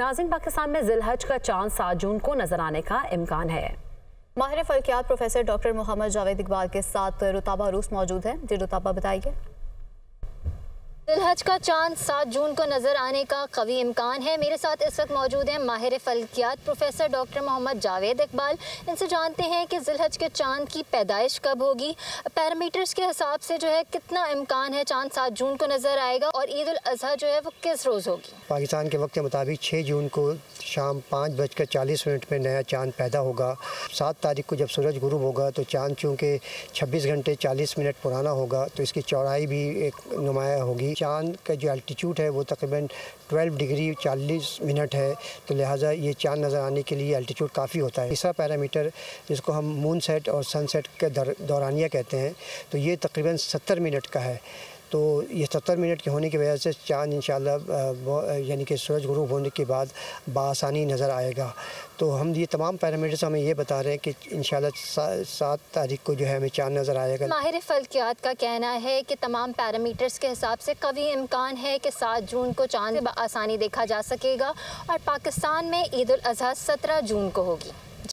नाजिन पाकिस्तान में जिलहज का चाँद सात जून को नज़र आने का इम्कान है। माहिर फल्कियात प्रोफेसर डॉक्टर मोहम्मद जावेद इकबाल के साथ रुताबा रूस मौजूद है। जी रुताबा, बताइए। दिलहज का चाँद सात जून को नज़र आने का कवी इम्कान है। मेरे साथ इस वक्त मौजूद हैं माहिर फल्कियात प्रोफेसर डॉक्टर मोहम्मद जावेद इकबाल। इनसे जानते हैं कि जिलहज के चाँद की पैदाइश कब होगी। पैरामीटर्स के हिसाब से जो है कितना इम्कान है चाँद सात जून को नज़र आएगा और ईद अजहा जो है वो किस रोज़ होगी? पाकिस्तान के वक्त के मुताबिक छः जून को शाम पाँच बजकर चालीस मिनट में नया चाँद पैदा होगा। सात तारीख को जब सूरज गुरूब होगा तो चाँद चूँकि छब्बीस घंटे चालीस मिनट पुराना होगा तो इसकी चौड़ाई भी एक नुमाया होगी। चाँद का जो अल्टीट्यूड है, वो तकरीबन 12 डिग्री 40 मिनट है। तो लिहाजा ये चाँद नज़र आने के लिए अल्टीट्यूड काफ़ी होता है। तीसरा पैरामीटर जिसको हम मून सेट और सनसेट के दौरानिया कहते हैं तो ये तकरीबन 70 मिनट का है। तो ये सत्तर मिनट के होने की वजह से चाँद इन यानी कि सूरज गुरूब होने के बाद बासानी नज़र आएगा। तो हम ये तमाम पैरामीटर्स हमें ये बता रहे हैं कि इन सात तारीख को जो है हमें चाँद नज़र आएगा। माहिर फल्कियात का कहना है कि तमाम पैरामीटर्स के हिसाब से कभी इम्कान है कि सात जून को चाँद आसानी देखा जा सकेगा और पाकिस्तान में ईद अजहा सत्रह जून को होगी।